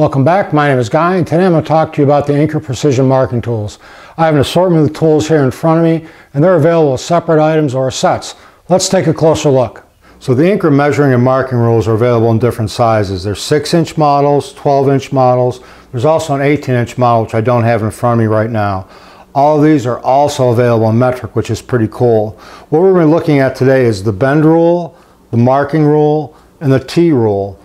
Welcome back, my name is Guy and today I'm going to talk to you about the Incra Precision Marking Tools. I have an assortment of tools here in front of me and they're available as separate items or sets. Let's take a closer look. So the Incra measuring and marking rules are available in different sizes. There's 6 inch models, 12 inch models, there's also an 18 inch model which I don't have in front of me right now. All of these are also available in metric which is pretty cool. What we're going to be looking at today is the bend rule, the marking rule, and the T rule.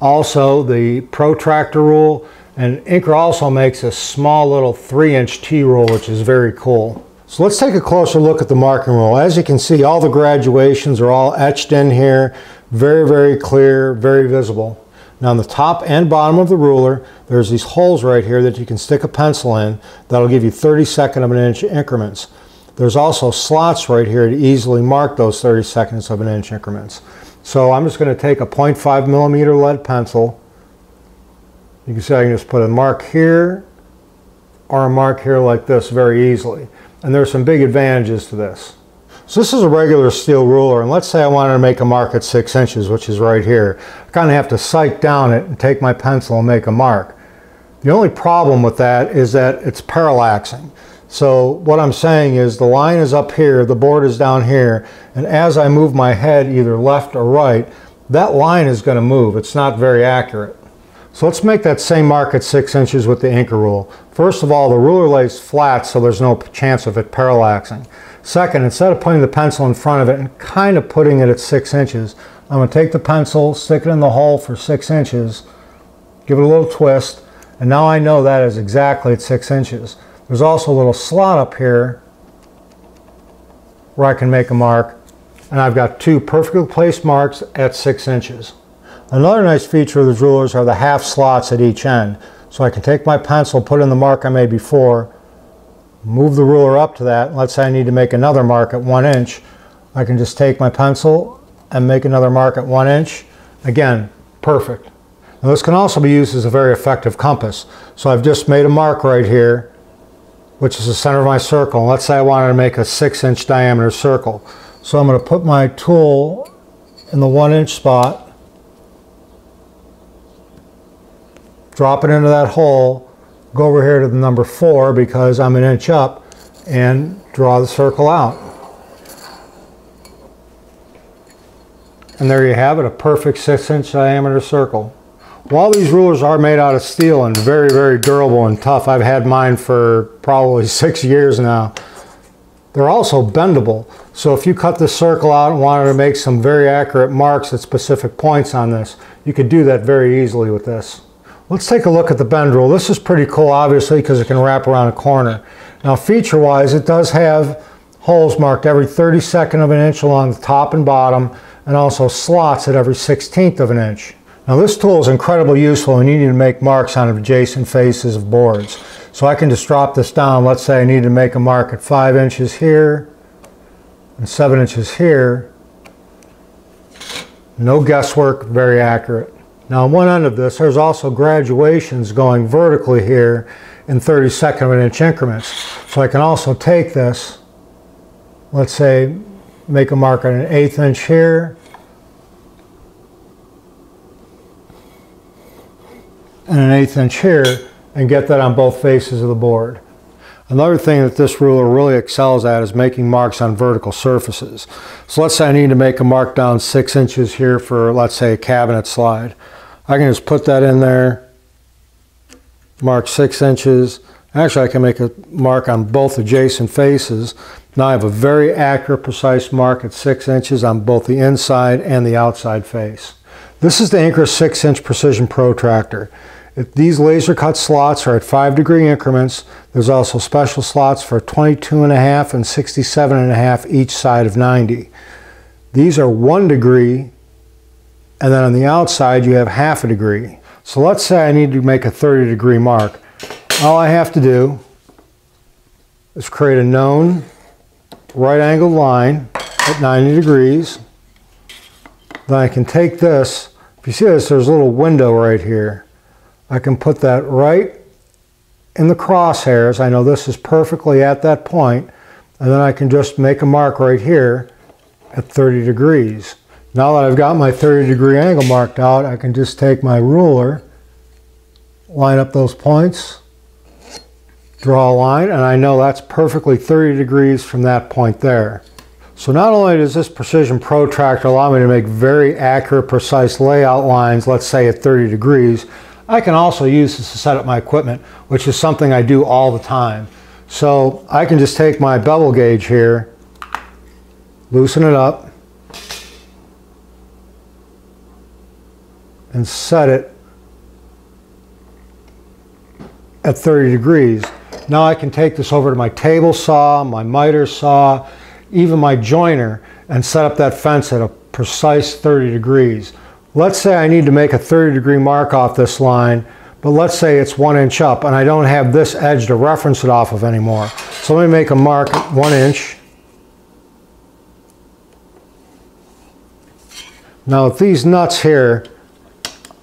Also the protractor rule and Incra also makes a small little three inch T rule which is very cool. So let's take a closer look at the marking rule. As you can see all the graduations are all etched in here. Very very clear, very visible. Now on the top and bottom of the ruler there's these holes right here that you can stick a pencil in that'll give you 32nd of an inch increments. There's also slots right here to easily mark those 30 seconds of an inch increments. So I'm just going to take a 0.5 millimeter lead pencil. You can see I can just put a mark here or a mark here like this very easily. And there's some big advantages to this. So this is a regular steel ruler, and let's say I wanted to make a mark at six inches, which is right here. I kind of have to sight down it and take my pencil and make a mark. The only problem with that is that it's parallaxing. So what I'm saying is the line is up here, the board is down here, and as I move my head either left or right, that line is going to move. It's not very accurate. So let's make that same mark at 6 inches with the Incra rule. First of all, the ruler lays flat so there's no chance of it parallaxing. Second, instead of putting the pencil in front of it and kind of putting it at 6 inches, I'm going to take the pencil, stick it in the hole for 6 inches, give it a little twist, and now I know that is exactly at 6 inches. There's also a little slot up here where I can make a mark and I've got two perfectly placed marks at six inches. Another nice feature of the rulers are the half slots at each end. So I can take my pencil, put in the mark I made before, move the ruler up to that. Let's say I need to make another mark at one inch. I can just take my pencil and make another mark at one inch. Again, perfect. Now this can also be used as a very effective compass. So I've just made a mark right here which is the center of my circle. Let's say I wanted to make a six inch diameter circle. So I'm going to put my tool in the one inch spot, drop it into that hole, go over here to the number four because I'm an inch up, and draw the circle out. And there you have it, a perfect six inch diameter circle. While these rulers are made out of steel and very, very durable and tough, I've had mine for probably six years now, they're also bendable. So if you cut the circle out and wanted to make some very accurate marks at specific points on this, you could do that very easily with this. Let's take a look at the bend rule. This is pretty cool, obviously, because it can wrap around a corner. Now, feature-wise, it does have holes marked every 32nd of an inch along the top and bottom, and also slots at every 16th of an inch. Now this tool is incredibly useful when you need to make marks on adjacent faces of boards. So I can just drop this down. Let's say I need to make a mark at 5 inches here and 7 inches here. No guesswork, very accurate. Now on one end of this, there's also graduations going vertically here in 32nd of an inch increments. So I can also take this, let's say, make a mark at an eighth inch here, and an eighth inch here and get that on both faces of the board. Another thing that this ruler really excels at is making marks on vertical surfaces. So let's say I need to make a mark down six inches here for, let's say, a cabinet slide. I can just put that in there, mark six inches. Actually, I can make a mark on both adjacent faces. Now I have a very accurate, precise mark at six inches on both the inside and the outside face. This is the Incra 6 inch precision protractor. If these laser cut slots are at 5 degree increments. There's also special slots for 22.5 and a half and 67 and a half each side of 90. These are 1 degree and then on the outside you have half a degree. So let's say I need to make a 30 degree mark. All I have to do is create a known right angled line at 90 degrees. Then I can take this, if you see this, there's a little window right here. I can put that right in the crosshairs. I know this is perfectly at that point, and then I can just make a mark right here at 30 degrees. Now that I've got my 30 degree angle marked out, I can just take my ruler line up those points, draw a line, and I know that's perfectly 30 degrees from that point there. So not only does this Precision Protractor allow me to make very accurate, precise layout lines, let's say at 30 degrees, I can also use this to set up my equipment, which is something I do all the time. So I can just take my bevel gauge here, loosen it up, and set it at 30 degrees. Now I can take this over to my table saw, my miter saw, even my joiner, and set up that fence at a precise 30 degrees. Let's say I need to make a 30 degree mark off this line, but let's say it's one inch up and I don't have this edge to reference it off of anymore. So let me make a mark one inch. Now with these nuts here,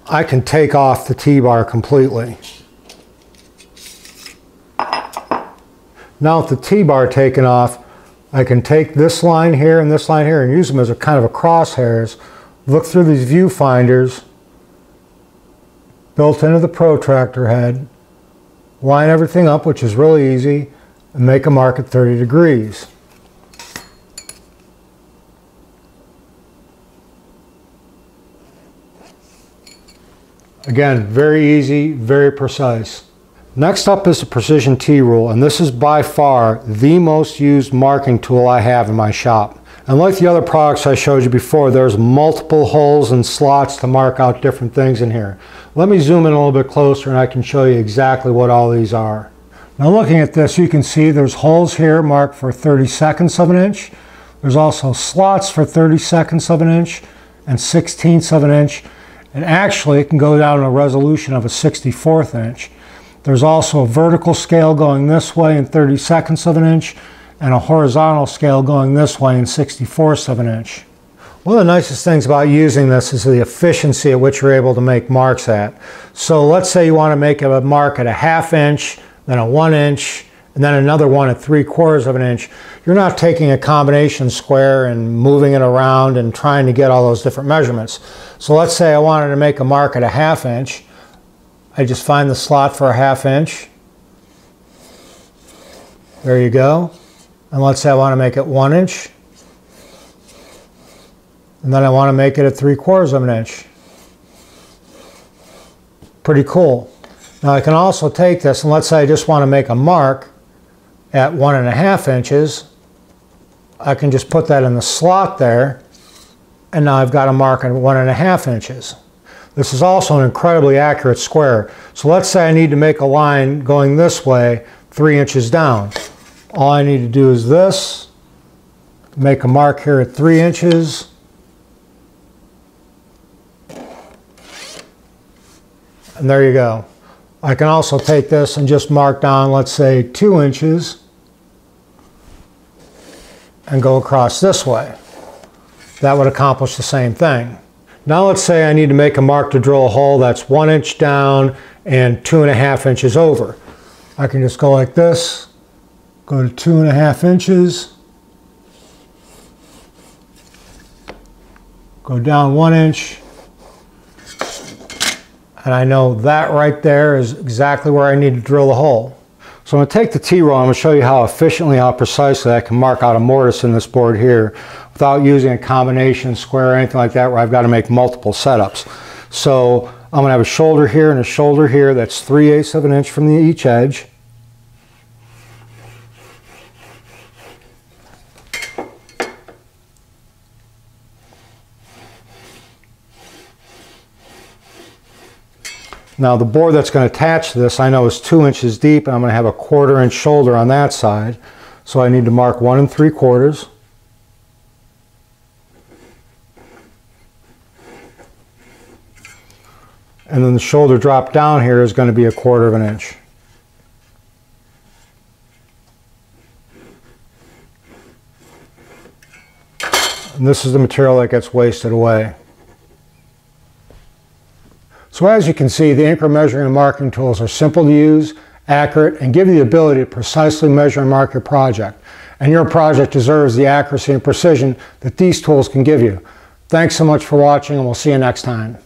I can take off the T-bar completely. Now with the T-bar taken off, I can take this line here and this line here and use them as a kind of a crosshairs. Look through these viewfinders built into the protractor head, line everything up, which is really easy, and make a mark at 30 degrees. Again, very easy, very precise. Next up is the Precision T-Rule, and this is by far the most used marking tool I have in my shop. And like the other products I showed you before, there's multiple holes and slots to mark out different things in here. Let me zoom in a little bit closer and I can show you exactly what all these are. Now looking at this, you can see there's holes here marked for 30 seconds of an inch. There's also slots for 30 seconds of an inch and 16ths of an inch and actually it can go down to a resolution of a 64th inch. There's also a vertical scale going this way in 30 seconds of an inch and a horizontal scale going this way in 64ths of an inch. One of the nicest things about using this is the efficiency at which you're able to make marks at. So let's say you want to make a mark at a half inch, then a one inch, and then another one at three quarters of an inch. You're not taking a combination square and moving it around and trying to get all those different measurements. So let's say I wanted to make a mark at a half inch. I just find the slot for a half inch. There you go. And let's say I want to make it one inch. And then I want to make it at three quarters of an inch. Pretty cool. Now I can also take this and let's say I just want to make a mark at one and a half inches. I can just put that in the slot there and now I've got a mark at one and a half inches. This is also an incredibly accurate square. So let's say I need to make a line going this way, three inches down. All I need to do is this, make a mark here at three inches, and there you go. I can also take this and just mark down, let's say, two inches, and go across this way that would accomplish the same thing. Now let's say I need to make a mark to drill a hole that's one inch down and two and a half inches over. I can just go like this, go to two and a half inches, go down one inch, and I know that right there is exactly where I need to drill the hole. So I'm going to take the T-rule I'm going to show you how efficiently, how precisely I can mark out a mortise in this board here without using a combination square or anything like that where I've got to make multiple setups. So I'm going to have a shoulder here and a shoulder here that's 3 eighths of an inch from the, each edge. Now the board that's going to attach this I know is two inches deep and I'm going to have a quarter inch shoulder on that side. So I need to mark one and three quarters. And then the shoulder drop down here is going to be a quarter of an inch. And this is the material that gets wasted away. So as you can see, the Incra measuring and marking tools are simple to use, accurate, and give you the ability to precisely measure and mark your project. And your project deserves the accuracy and precision that these tools can give you. Thanks so much for watching, and we'll see you next time.